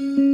Thank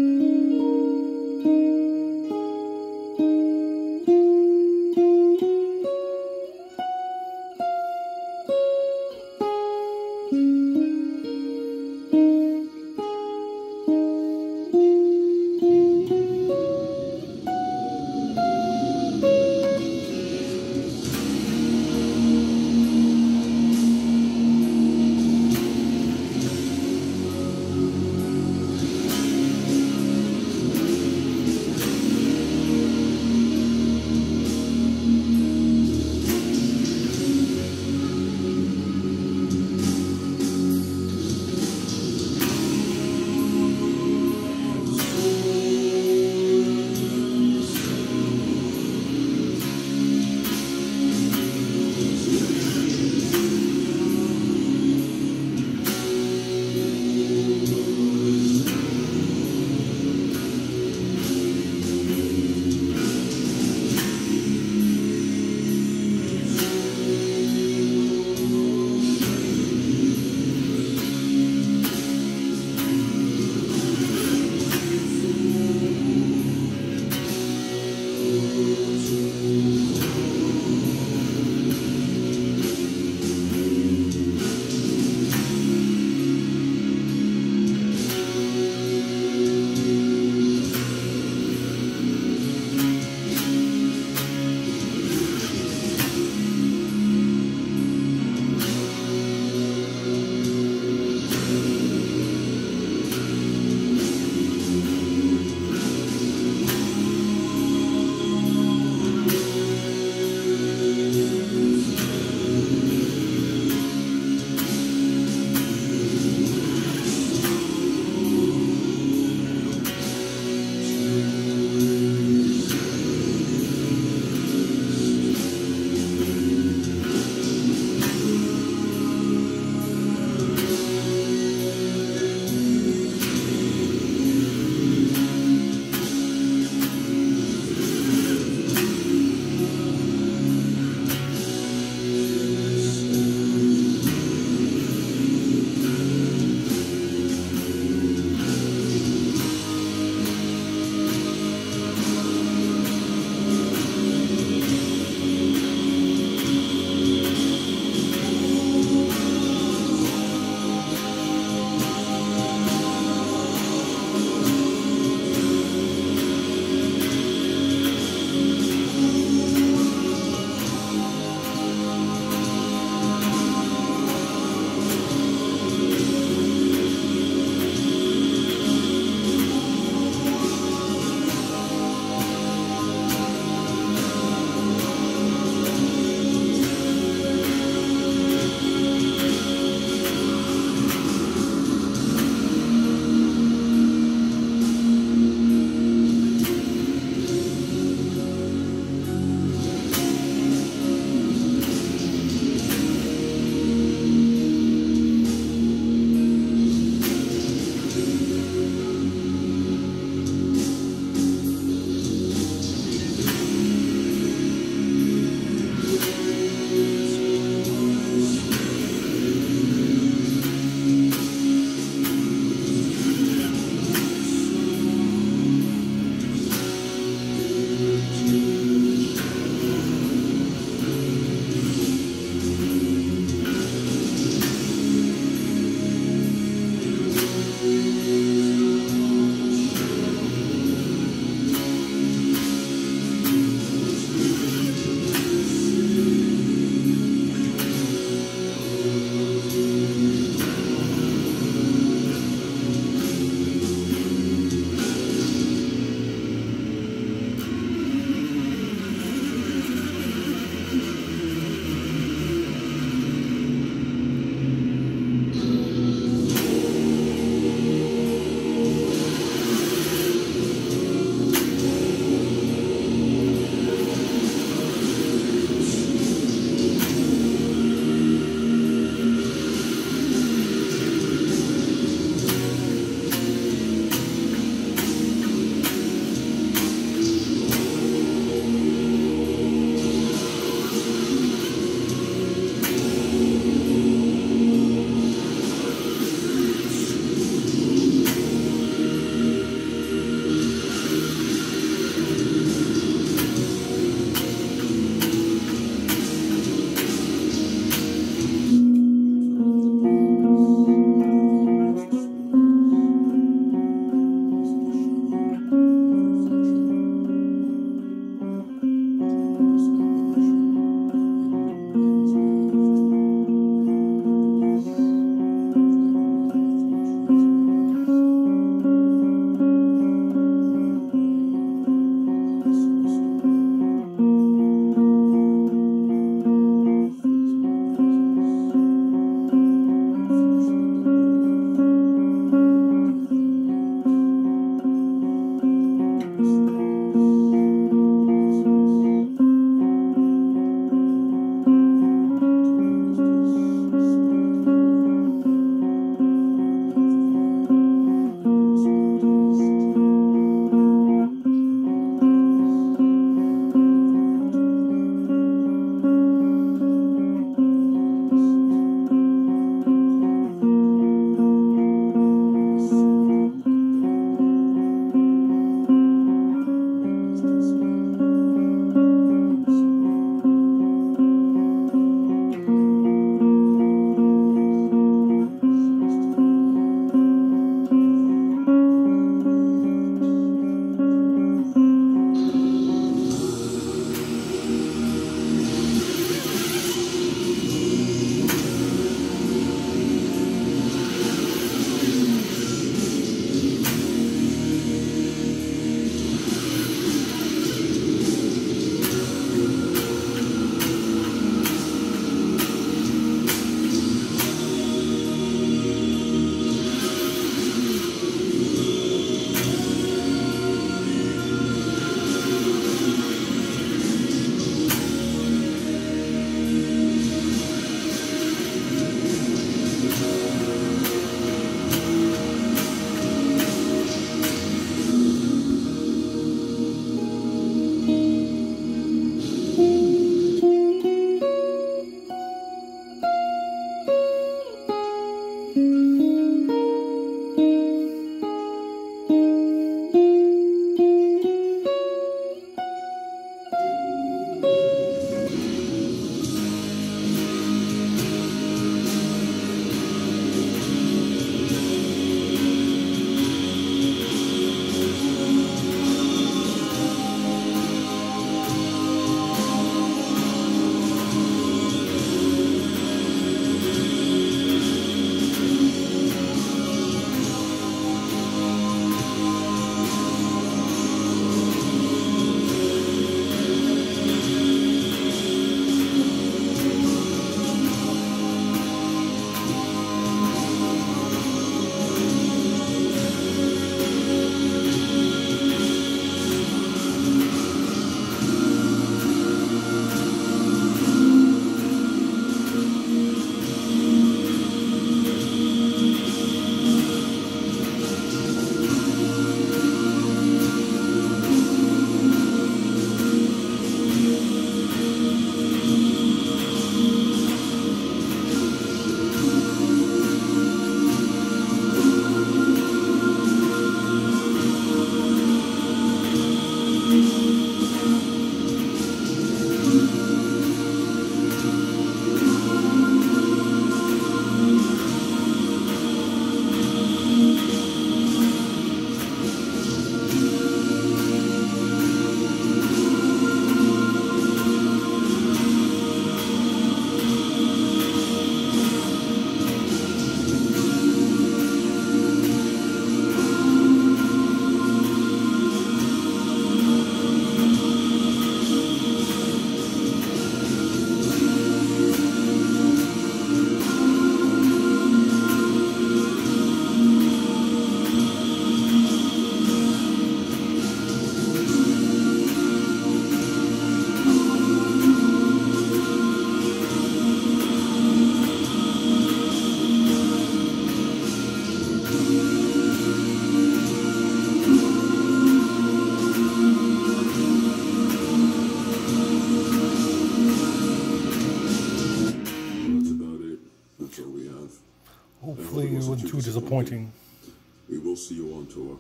We will see you on tour.